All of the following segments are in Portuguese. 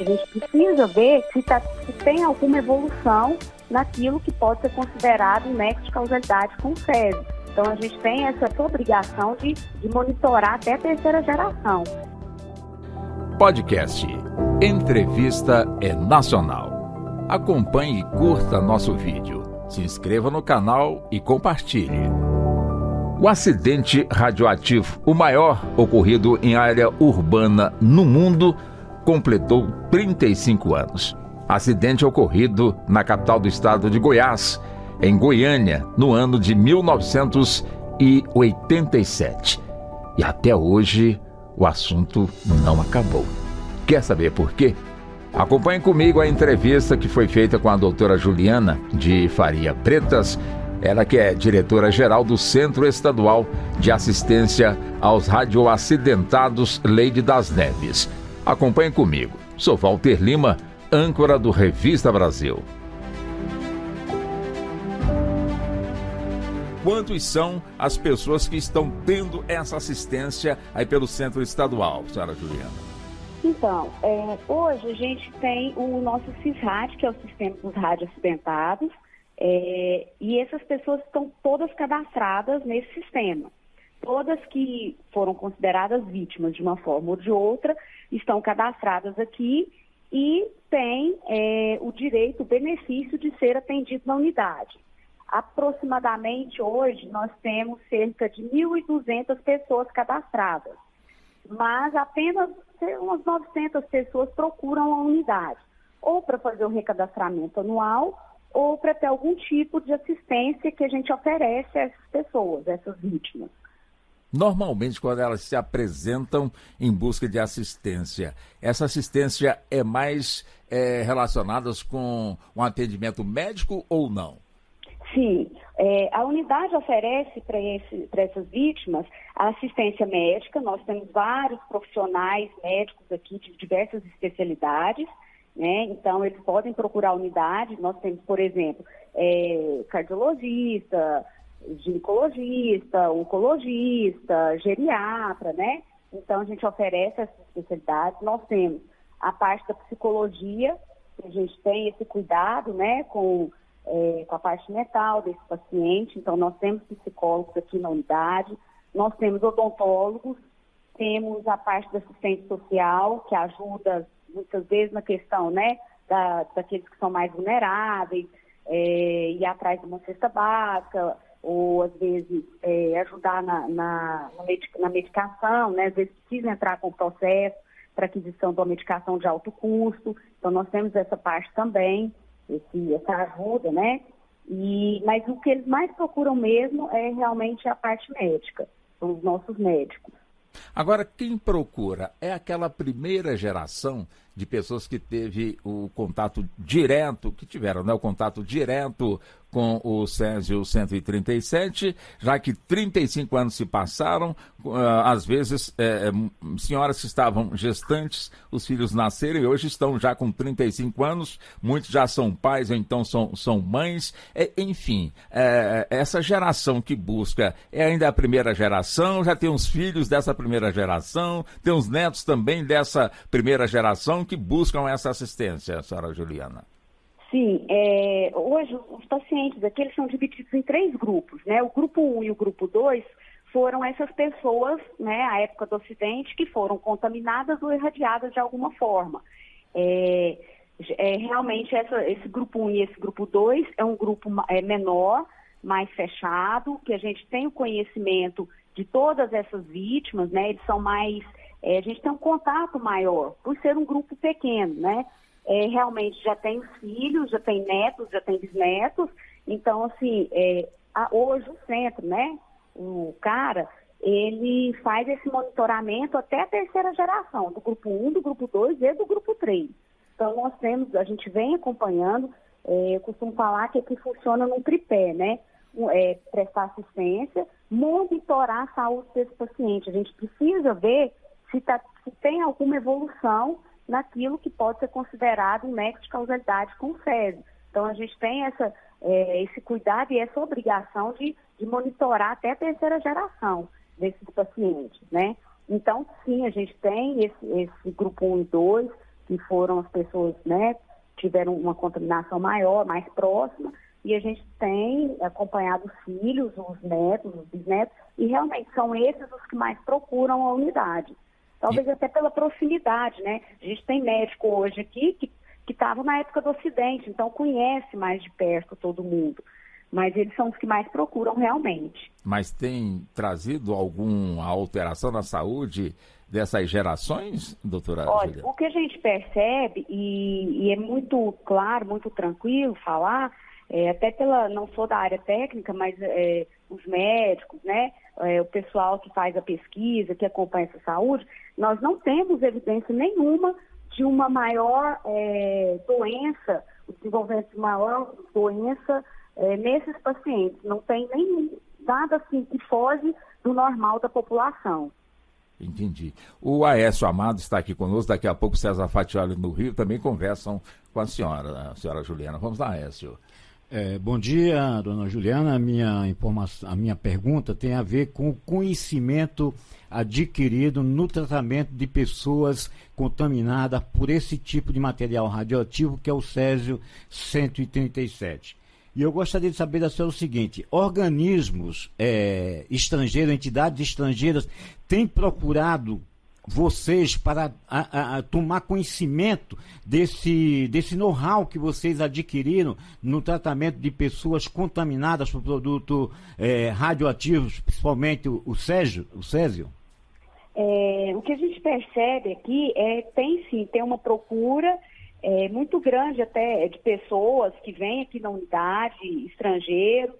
A gente precisa ver se, tá, se tem alguma evolução naquilo que pode ser considerado nexo de causalidade com o. Então, a gente tem essa obrigação de, de monitorar até a terceira geração. Podcast Entrevista é Nacional. Acompanhe e curta nosso vídeo. Se inscreva no canal e compartilhe. O acidente radioativo, o maior ocorrido em área urbana no mundo, completou 35 anos. Acidente ocorrido na capital do estado de Goiás, em Goiânia, no ano de 1987. E até hoje o assunto não acabou. Quer saber por quê? Acompanhe comigo a entrevista que foi feita com a doutora Juliana de Faria Pretas, ela que é diretora-geral do Centro Estadual de Assistência aos Radioacidentados Leide das Neves. Acompanhe comigo. Sou Walter Lima, âncora do Revista Brasil. Quantos são as pessoas que estão tendo essa assistência aí pelo Centro Estadual, senhora Juliana? Então, é, hoje a gente tem o nosso CISRAD, que é o Sistema dos Rádio Acidentados, é, e essas pessoas estão todas cadastradas nesse sistema. Todas que foram consideradas vítimas de uma forma ou de outra estão cadastradas aqui e têm é, o direito, o benefício de ser atendido na unidade. Aproximadamente hoje nós temos cerca de 1.200 pessoas cadastradas, mas apenas umas 900 pessoas procuram a unidade, ou para fazer o recadastramento anual ou para ter algum tipo de assistência que a gente oferece a essas pessoas, a essas vítimas. Normalmente, quando elas se apresentam em busca de assistência, essa assistência é mais é, relacionada com um atendimento médico ou não? Sim, é, a unidade oferece para essas vítimas a assistência médica. Nós temos vários profissionais médicos aqui de diversas especialidades né? Então, eles podem procurar a unidade. Nós temos, por exemplo, é, cardiologista, ginecologista, oncologista, geriatra, né? Então, a gente oferece essas especialidades. Nós temos a parte da psicologia, que a gente tem esse cuidado, né, com, é, com a parte mental desse paciente. Então, nós temos psicólogos aqui na unidade, nós temos odontólogos, temos a parte da assistente social, que ajuda muitas vezes na questão, né, da, daqueles que são mais vulneráveis, é, atrás de uma cesta básica, ou às vezes é, ajudar na, na, na, medicação, né, às vezes precisa entrar com o processo para aquisição de uma medicação de alto custo, então nós temos essa parte também, esse, essa ajuda, né, e, mas o que eles mais procuram mesmo é realmente a parte médica, são os nossos médicos. Agora, quem procura? É aquela primeira geração de pessoas que teve o contato direto, que tiveram né, o contato direto com o Césio 137, já que 35 anos se passaram, uh, às vezes é, senhoras que estavam gestantes, os filhos nasceram e hoje estão já com 35 anos, muitos já são pais ou então são, são mães, é, enfim, é, essa geração que busca é ainda a primeira geração, já tem os filhos dessa primeira geração, tem os netos também dessa primeira geração que buscam essa assistência, senhora Juliana. Sim, é, hoje os pacientes aqui eles são divididos em três grupos, né? O grupo 1 um e o grupo 2 foram essas pessoas, né, à época do acidente, que foram contaminadas ou irradiadas de alguma forma. É, é, realmente essa, esse grupo 1 um e esse grupo 2 é um grupo é, menor, mais fechado, que a gente tem o conhecimento de todas essas vítimas, né? Eles são mais, é, a gente tem um contato maior, por ser um grupo pequeno, né? É, realmente já tem filhos, já tem netos, já tem bisnetos. Então, assim, é, a, hoje o centro, né, o cara, ele faz esse monitoramento até a terceira geração, do grupo 1, do grupo 2 e do grupo 3. Então, nós temos, a gente vem acompanhando, é, eu costumo falar que aqui funciona num tripé, né? É, prestar assistência, monitorar a saúde desse paciente. A gente precisa ver se, tá, se tem alguma evolução naquilo que pode ser considerado um nexo de causalidade com o SESI. Então, a gente tem essa, é, esse cuidado e essa obrigação de, de, monitorar até a terceira geração desses pacientes, né? Então, sim, a gente tem esse, esse grupo 1 e 2, que foram as pessoas, né, tiveram uma contaminação maior, mais próxima, e a gente tem acompanhado os filhos, os netos, os bisnetos, e realmente são esses os que mais procuram a unidade. Talvez e... até pela proximidade, né? A gente tem médico hoje aqui que estava na época do Ocidente, então conhece mais de perto todo mundo. Mas eles são os que mais procuram realmente. Mas tem trazido alguma alteração na saúde dessas gerações, doutora Olha, Julia? o que a gente percebe, e, e, é muito claro, muito tranquilo falar, é, até pela, não sou da área técnica, mas é, os médicos, né, é, o pessoal que faz a pesquisa, que acompanha essa saúde, nós não temos evidência nenhuma de uma maior é, doença, o desenvolvimento de maior doença é, nesses pacientes. Não tem nem nada assim que foge do normal da população. Entendi. O Aécio Amado está aqui conosco, daqui a pouco César Fatioli no Rio também conversam com a senhora, a senhora Juliana. Vamos lá, Aécio. É, bom dia, dona Juliana. A minha, informação, a minha pergunta tem a ver com o conhecimento adquirido no tratamento de pessoas contaminadas por esse tipo de material radioativo, que é o Césio 137. E eu gostaria de saber da senhora o seguinte: organismos é, estrangeiros, entidades estrangeiras, têm procurado vocês para a, a, tomar conhecimento desse, desse know-how que vocês adquiriram no tratamento de pessoas contaminadas por produtos é, radioativos, principalmente o, o? O Césio? É, o que a gente percebe aqui é tem sim, tem uma procura é, muito grande até de pessoas que vêm aqui na unidade, estrangeiros,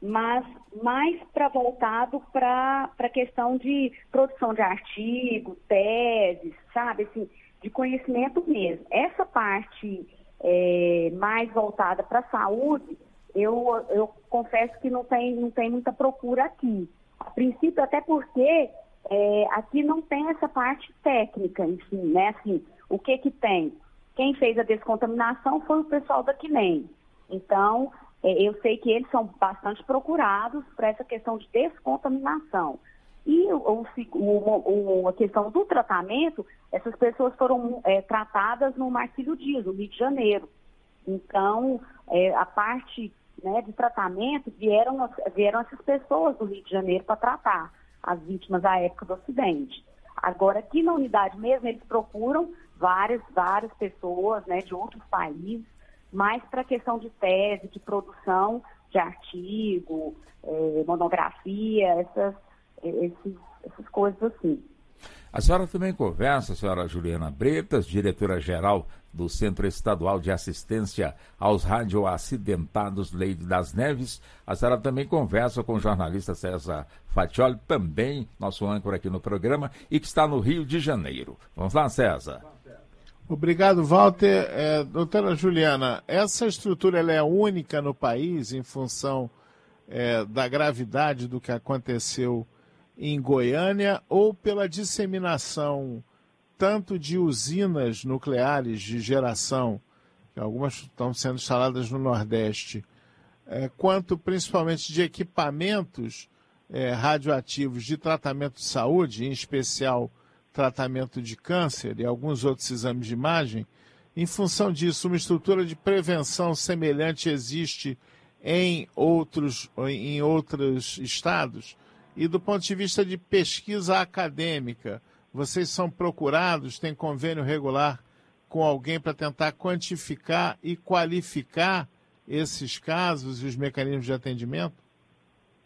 mas mais para voltado para a questão de produção de artigos, teses, sabe, assim, de conhecimento mesmo. Essa parte é, mais voltada para a saúde, eu, eu confesso que não tem, não tem muita procura aqui. A princípio, até porque é, aqui não tem essa parte técnica, enfim, né? Assim, o que que tem? Quem fez a descontaminação foi o pessoal da QNEM. Então, eu sei que eles são bastante procurados para essa questão de descontaminação. E o, o, o, a questão do tratamento, essas pessoas foram é, tratadas no Marcílio Dias, no Rio de Janeiro. Então, é, a parte né, de tratamento vieram, vieram essas pessoas do Rio de Janeiro para tratar as vítimas à época do acidente. Agora, aqui na unidade mesmo, eles procuram várias, várias pessoas né, de outros países mais para a questão de tese, de produção de artigo, é, monografia, essas, esses, essas coisas assim. A senhora também conversa, a senhora Juliana Bretas, diretora-geral do Centro Estadual de Assistência aos Radioacidentados Leide das Neves. A senhora também conversa com o jornalista César Fatioli, também nosso âncora aqui no programa, e que está no Rio de Janeiro. Vamos lá, César. Obrigado, Walter. É, doutora Juliana, essa estrutura ela é única no país em função é, da gravidade do que aconteceu em Goiânia ou pela disseminação tanto de usinas nucleares de geração, que algumas estão sendo instaladas no Nordeste, é, quanto principalmente de equipamentos é, radioativos de tratamento de saúde, em especial tratamento de câncer e alguns outros exames de imagem. Em função disso, uma estrutura de prevenção semelhante existe em outros, em outros estados? E do ponto de vista de pesquisa acadêmica, vocês são procurados, têm convênio regular com alguém para tentar quantificar e qualificar esses casos e os mecanismos de atendimento?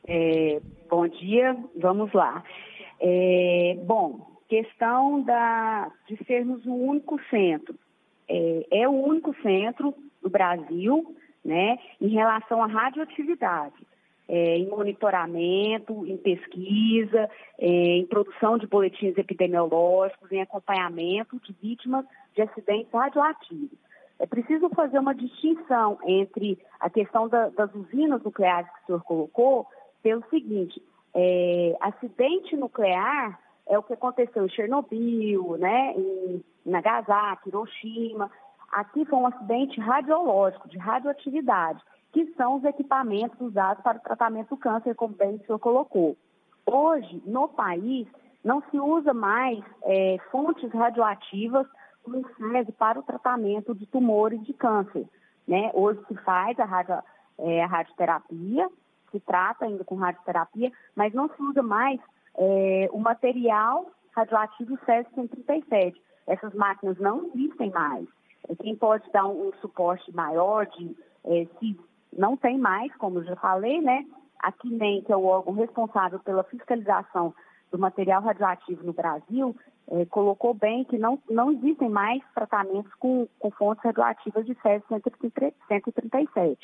É, bom dia, vamos lá. É, bom, questão da, de sermos o único centro. É, é o único centro do Brasil, né, em relação à radioatividade. É, em monitoramento, em pesquisa, é, em produção de boletins epidemiológicos, em acompanhamento de vítimas de acidentes radioativos. É preciso fazer uma distinção entre a questão da, das usinas nucleares que o senhor colocou, pelo seguinte: é, acidente nuclear é o que aconteceu em Chernobyl, né, em Nagasaki, Hiroshima. Aqui foi um acidente radiológico, de radioatividade, que são os equipamentos usados para o tratamento do câncer, como bem o senhor colocou. Hoje, no país, não se usa mais é, fontes radioativas SESI para o tratamento de tumores de câncer. Né? Hoje se faz a, radio, é, a radioterapia, se trata ainda com radioterapia, mas não se usa mais é, o material radioativo SESI-137. Essas máquinas não existem mais. É, quem pode dar um, um suporte maior de é, se não tem mais, como eu já falei, né? A CNEM, que é o órgão responsável pela fiscalização do material radioativo no Brasil, é, colocou bem que não, não existem mais tratamentos com, com fontes radioativas de césio-137.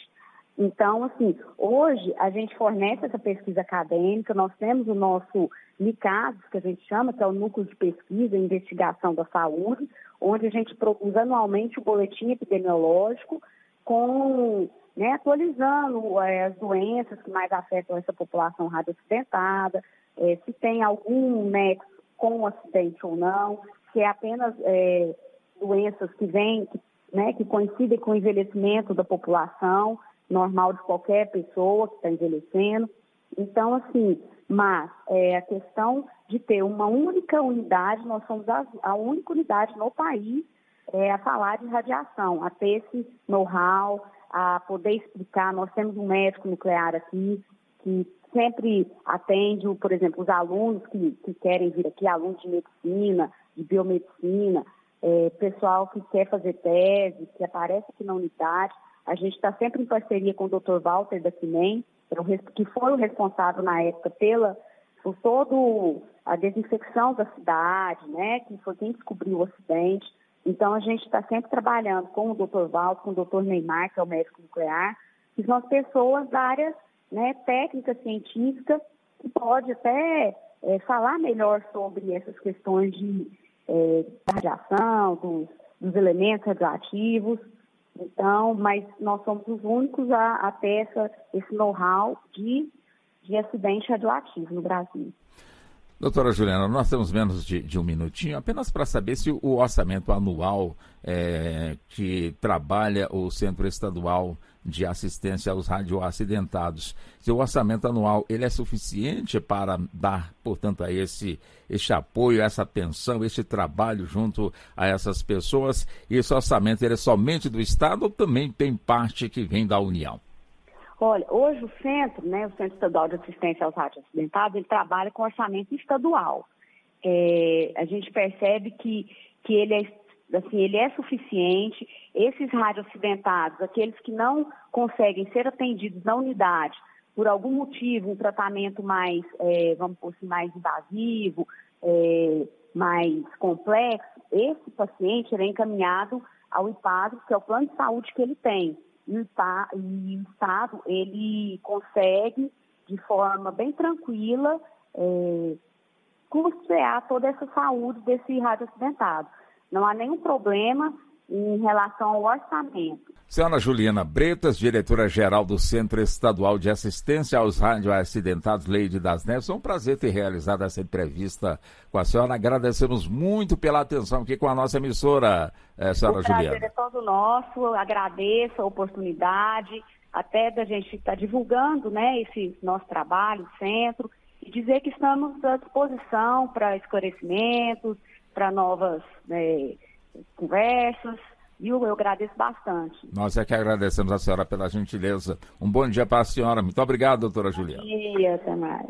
Então, assim, hoje a gente fornece essa pesquisa acadêmica, nós temos o nosso NICAS, que a gente chama, que é o Núcleo de Pesquisa e Investigação da Saúde, onde a gente produz anualmente o boletim epidemiológico com, né, atualizando é, as doenças que mais afetam essa população radioacidentada, é, se tem algum nexo com o acidente ou não, se é apenas é, doenças que vêm, né, que coincidem com o envelhecimento da população normal de qualquer pessoa que está envelhecendo. Então, assim, mas é, a questão de ter uma única unidade, nós somos a, a única unidade no país é, a falar de radiação, a ter esse know-how, a poder explicar. Nós temos um médico nuclear aqui que sempre atende, por exemplo, os alunos que, que querem vir aqui, alunos de medicina, de biomedicina, é, pessoal que quer fazer tese, que aparece aqui na unidade. A gente está sempre em parceria com o Dr. Walter da CIMEM, que foi o responsável na época pela, por toda a desinfecção da cidade, né, que foi quem descobriu o acidente. Então, a gente está sempre trabalhando com o Dr. Walter, com o Dr. Neymar, que é o médico nuclear, que são as pessoas da área né, técnica científica que pode até é, falar melhor sobre essas questões de é, radiação, dos, dos, elementos radioativos. Então, mas nós somos os únicos a, a ter essa, esse know-how de, de acidente radioativo no Brasil. Doutora Juliana, nós temos menos de, de um minutinho, apenas para saber se o orçamento anual é, que trabalha o Centro Estadual de Assistência aos Radioacidentados, se o orçamento anual ele é suficiente para dar, portanto, a esse, esse apoio, essa atenção, esse trabalho junto a essas pessoas, e esse orçamento ele é somente do Estado ou também tem parte que vem da União? Olha, hoje o centro, né, o Centro Estadual de Assistência aos Rádios Acidentados, ele trabalha com orçamento estadual. É, a gente percebe que, que ele, é, assim, ele é suficiente. Esses rádios acidentados, aqueles que não conseguem ser atendidos na unidade, por algum motivo, um tratamento mais, é, vamos por assim, mais invasivo, é, mais complexo, esse paciente é encaminhado ao IPAD, que é o plano de saúde que ele tem e o, Estado ele consegue, de forma bem tranquila, é, custear toda essa saúde desse rádio acidentado. Não há nenhum problema em relação ao orçamento. Senhora Juliana Bretas, diretora-geral do Centro Estadual de Assistência aos Radioacidentados Leide das Neves, é um prazer ter realizado essa entrevista com a senhora. Agradecemos muito pela atenção aqui com a nossa emissora, eh, senhora o Juliana. O prazer é todo nosso, agradeço a oportunidade, até da gente estar divulgando né, esse nosso trabalho, centro, e dizer que estamos à disposição para esclarecimentos, para novas né, conversas. Viu? Eu agradeço bastante. Nós é que agradecemos a senhora pela gentileza. Um bom dia para a senhora. Muito obrigado, doutora Juliana. Bom dia, até mais.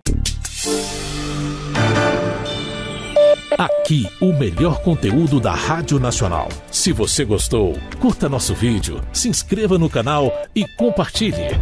Aqui, o melhor conteúdo da Rádio Nacional. Se você gostou, curta nosso vídeo, se inscreva no canal e compartilhe.